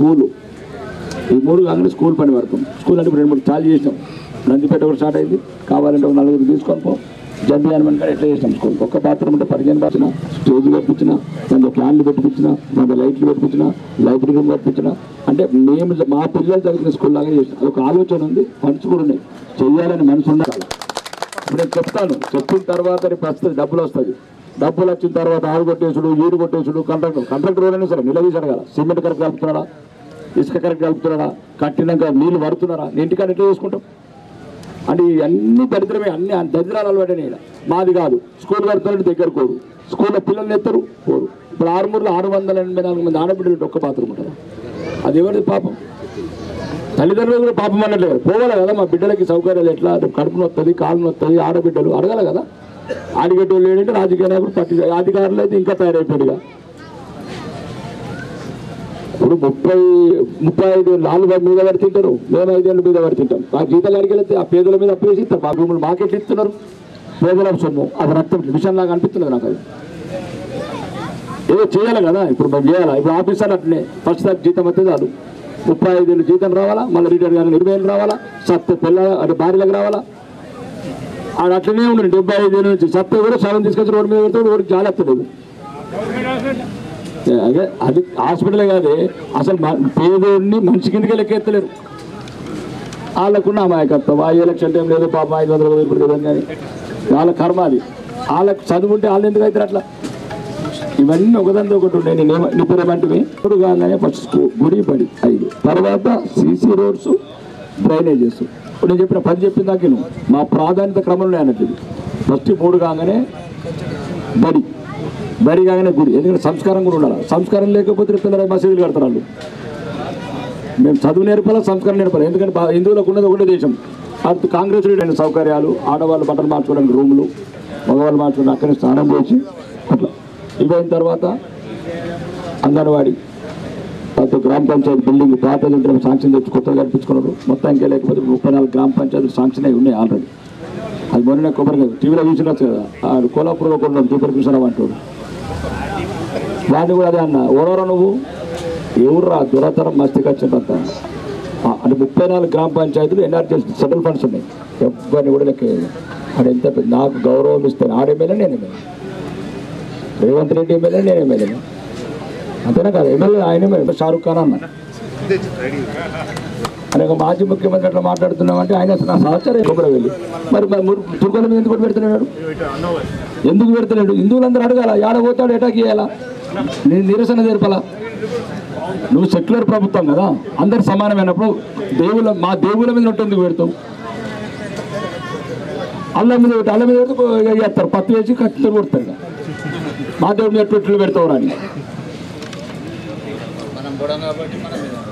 School ఈ మూడు కాకుండా స్కూల్ పని పెడతాం స్కూల్ అంటే రెండు మూడు చాలు చేసినాం నందిపేట కూడా స్టార్ట్ అయింది కావాలంటే ఒక నలుగురు తీసుకొని పో జంపి అనమని కూడా ఎట్లా చేసినాం స్కూల్ ఒక్క బాత్రూమ్ అంటే పదిహేను బాసిన స్టేజ్ కట్టించిన దాంట్లో ఫ్యాన్లు పెట్టించిన దాంట్లో లైట్లు పెట్టించిన లైబ్రరీ రూమ్ కట్టించిన అంటే మేము మా పిల్లలు చదివిన స్కూల్ లాగా చేసినాం అదొక ఆలోచన ఉంది ఫండ్స్ కూడా ఉన్నాయి చెయ్యాలని మనసు ఉండాలి ఇప్పుడు నేను చెప్తాను చెప్పిన తర్వాత రేపు వస్తుంది డబ్బులు వస్తుంది డబ్బులు వచ్చిన తర్వాత ఆరు కొట్టేసుడు ఈడు కొట్టేసుడు కంట్రాక్టర్ కంట్రాక్టర్ ఎవరైనా సరే నిలదీశాడు కదా సిమెంట్ కరెక్ట్ కలుపుతున్నాడా ఇసుక కరెక్ట్ కలుపుతున్నారా? కట్టినాక నీళ్ళు పడుతున్నారా ఇంటికాడ ఎట్లా చూసుకుంటాం? అంటే ఇవన్నీ దరిద్రమే అన్ని దరిద్రాలు అలవాటనే మాది కాదు. స్కూల్ కడుతున్నట్టు దగ్గర కోరు స్కూల్లో పిల్లల్ని ఎత్తరు కోరు ఇప్పుడు ఆరుమూరులో ఆరు వందల ఎనభై నాలుగు మంది ఆడబిడ్డలు ఒక్క బాత్రూమ్ ఉంటారు అది ఎవరిది పాపం? తల్లిదండ్రులు కూడా పాపం అన్నట్లేదు పోవాలి కదా మా బిడ్డలకి సౌకర్యాలు ఎట్లా? కడుపు నొస్తుంది కాలు నొస్తుంది ఆడబిడ్డలు. అడగాలి కదా. అడిగేటోళ్ళు ఏంటంటే రాజకీయ నాయకుడు పట్టి అధికారులు అయితే ఇంకా తయారైపోయాడుగా. ఇప్పుడు ముప్పై ముప్పై ఐదు నాలుగు మీద వారు తింటారు. మేము ఐదేళ్ళ మీద పడి తింటాం ఆ జీతాలు అడిగితే ఆ పేదల మీద అప్పేసి ఇస్తారు. మా భూములు మాకెట్లు ఇస్తున్నారు. పేదల సొమ్ము. అది రక్తం మిషన్ లాగా అనిపిస్తున్నది నాకు అది. ఏదో చేయాలి కదా. ఇప్పుడు మేము చేయాలా? ఇప్పుడు ఆఫీసర్ అట్లే ఫస్ట్ సార్ జీతం అయితే చాలు. ముప్పై ఐదు వేలు జీతం రావాలా? మళ్ళీ రిటైర్ కానీ ఇరవై ఏళ్ళు రావాలా? సత్తు పిల్ల అంటే భార్యలకు రావాలా? ఆడ అట్లనే ఉండండి. డెబ్బై ఐదు వేల నుంచి సత్తు కూడా సగం తీసుకొచ్చి రోడ్డు మీద పెడతాడు రోడ్డు జాలేస్తలేదు అదే అది హాస్పిటల్ కాదే అసలు పేదోడిని మనిషి కిందకే లెక్కెత్తలేరు. వాళ్ళకున్న అమాయకత్వం ఆ ఎలక్షన్ టైం లేదు పాపం ఐదు వందల ఇప్పుడు కదా కానీ వాళ్ళ కర్మ అది. వాళ్ళకి చదువుంటే వాళ్ళు ఎందుకు అవుతారు అట్లా? ఇవన్నీ ఒకదాని ఒకటి ఉండే నేను ఏమ- ఇప్పుడు కాగానే ఫస్ట్ గుడి పడి ఐదు. తర్వాత సీసీ రోడ్స్ డ్రైనేజెస్. ఇప్పుడు నేను చెప్పిన పని చెప్పిన దాకా మా ప్రాధాన్యత క్రమంలో అన్నట్టు ఫస్ట్ మూడు కాగానే బడి. బడి కాగానే గుడి ఎందుకంటే సంస్కారం కూడా ఉండాలి. సంస్కారం లేకపోతే రేపు పిల్లలు మసీదులు కడతారు వాళ్ళు. మేము చదువు నేర్పాలా సంస్కారం నేర్పాలి? ఎందుకంటే హిందువులకు ఉన్నది ఒకటే దేశం. అటు కాంగ్రెస్ అయిన సౌకర్యాలు ఆడవాళ్ళు బట్టలు మార్చుకోవడానికి రూములు మగవాళ్ళు మార్చుకోవడానికి అక్కడే స్నానం చేసి అట్లా. ఇవైన తర్వాత అంగన్వాడీ తర్వాత గ్రామ పంచాయతీ బిల్డింగ్ పాతది ఉంటే శాంక్షన్ తెచ్చి కొత్తగా కల్పించుకున్నారు. మొత్తానికి లేకపోతే ముప్పై నాలుగు గ్రామ పంచాయతీలు శాంక్షన్ అయి ఉన్నాయి ఆల్రెడీ అది మొన్న కొబ్బరి కాదు టీవీలో చూసినట్టు కదా. ఆ కోలాపూర్లో కొన్నాం తిరుపతి కృష్ణరావు అంటాడు. వాడిని కూడా అదే అన్న. ఓడవరా నువ్వు? ఎవర్రా దురతరం మస్తికి అంటే ముప్పై నాలుగు గ్రామ పంచాయతీలు ఎన్ఆర్టీఎస్ సెంట్రల్ ఫండ్స్ ఉన్నాయి. ఎవరిని కూడా లెక్క అది ఎంత పెద్ద నాకు గౌరవం ఇస్తాను ఆడ ఎమ్మెల్యే నేను ఎమ్మెల్యే. రేవంత్ రెడ్డి ఎమ్మెల్యే నేను ఎమ్మెల్యే. అంతేనా కాదు? ఎమ్మెల్యే ఆయన ఎమ్మెల్యే. షారుఖ్ ఖాన్ అన్న. అని ఒక మాజీ ముఖ్యమంత్రి అట్లా మాట్లాడుతున్నామంటే ఆయన నా సహచరే కొబ్బరి వెళ్ళి. మరి మరి మురు- మీద ఎందుకు పెడుతున్నాడు? ఎందుకు పెడతలేడు హిందువులందరూ అడగాల? ఏడ పోతాడు? ఎటాక్ చేయాలా? నేను నిరసన జరపాలా. నువ్వు సెక్యులర్ ప్రభుత్వం కదా అందరు సమానమైనప్పుడు దేవుల మా దేవుల మీద ఉంటుంది ఎందుకు పెడతావు? అల్ల మీద పెట్టి అల్ల మీద పెడితే ఇక చేస్తారు పత్తి వేసి కత్తితో కొడతారు మా దేవుడి మీద పెట్టులు పెడతావు రాని.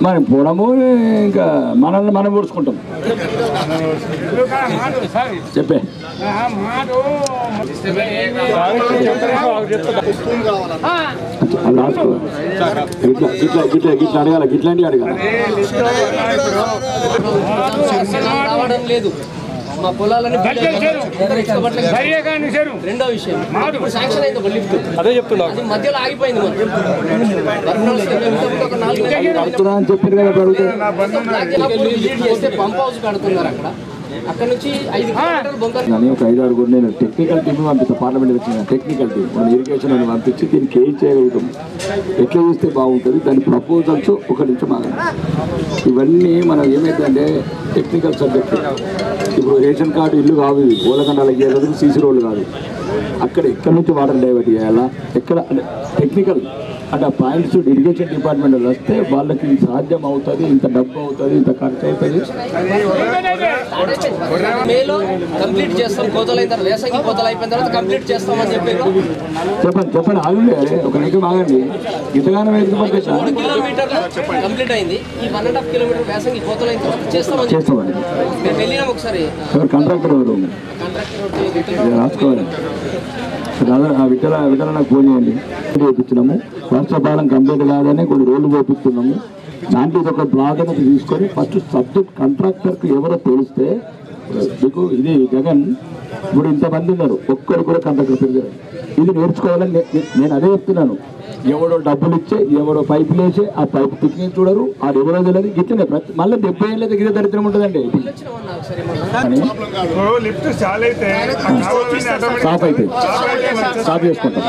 మనం పొడము ఇంకా మనల్ని మనం పొడుచుకుంటాం చెప్పే రాసుకో ఇట్లా ఇట్లా ఇట్లా ఇట్లా అడగాల ఇట్లాంటివి అడగాల మా పొలాలని రెండో విషయం. ఇప్పుడు శాంక్షన్ అయింది లిఫ్ట్. అదే చెప్తున్నా. అది మధ్యలో ఆగిపోయింది లీడ్ చేస్తే పంప్ హౌస్ కడుతున్నారు అక్కడ. అక్కడ నుంచి ఐదు కానీ ఒక ఐదు ఆరుగురు నేను టెక్నికల్ టీమ్ పంపిస్తాను పార్లమెంట్ వచ్చిన టెక్నికల్ టీం మన ఇరిగేషన్ అని పంపించి దీనికి ఏం చేయగలుగుతాం? ఎట్లా చేస్తే బాగుంటుంది? దాని ప్రపోజల్స్ ఒక నిమిషం ఆగండి ఇవన్నీ మనం ఏమైందంటే టెక్నికల్ సబ్జెక్ట్ ఇప్పుడు రేషన్ కార్డు ఇల్లు కావు ఇవి పూలకండాలకు సీసీ రోడ్లు కాదు. అక్కడ ఎక్కడి నుంచి వాటర్ డైవర్ట్ చేయాలా? ఎక్కడ టెక్నికల్ అంటే ఆ పాయింట్స్ ఇరిగేషన్ డిపార్ట్మెంట్ వస్తే వాళ్ళకి సాధ్యం అవుతుంది ఇంత డబ్బు అవుతుంది ఇంత ఖర్చు అవుతుంది. మేలో కంప్లీట్ చేస్తాం కోతలు అయిన తర్వాత వేసంగి కోతలు అయిపోయిన తర్వాత కంప్లీట్ చేస్తామని చెప్పండి చెప్పండి ఆగండి ఒక నిమిషం ఆగండి. ఇంతగానో ఎందుకు మూడు కిలోమీటర్లు కంప్లీట్ అయింది. ఈ వన్ అండ్ హాఫ్ కిలోమీటర్ వేసంగి కోతలు అయిన తర్వాత చేస్తామని చేస్తామండి. మేము వెళ్ళినాం ఒకసారి. ఎవరు కాంట్రాక్టర్ ఎవరు? కాంట్రాక్టర్ ఇది రాసుకోవాలి. రాదా- ఆ విఠల విఠల నాకు ఫోన్ చేయండి చేపించినాము వర్షపాలం కంప్లీట్ కాదని కొన్ని రోజులు చూపిస్తున్నాము దాంట్లో ఒక ఒక అనేది తీసుకొని ఫస్ట్ సబ్జెక్ట్ కాంట్రాక్టర్కి ఎవరో తెలిస్తే మీకు ఇది జగన్ ఇప్పుడు ఇంతమంది ఉన్నారు. ఒక్కరు కూడా కండక్టర్ పెరిగారు ఇది నేర్చుకోవాలని నేను అదే చెప్తున్నాను. ఎవడో డబ్బులు ఇచ్చే ఎవడో పైపులు వేసి ఆ పైపు తిక్కి చూడరు. ఆ ఎవరో తెలియదు గిట్లనే ప్రతి మళ్ళీ డెబ్బై ఏళ్ళ దగ్గర దరిద్రం ఉంటుందండి. అయితే ఆ కావాలని ఆటోమేటిక్ స్టాప్ అయితే. స్టాప్ అయితే స్టాప్ చేసుకుంటాం.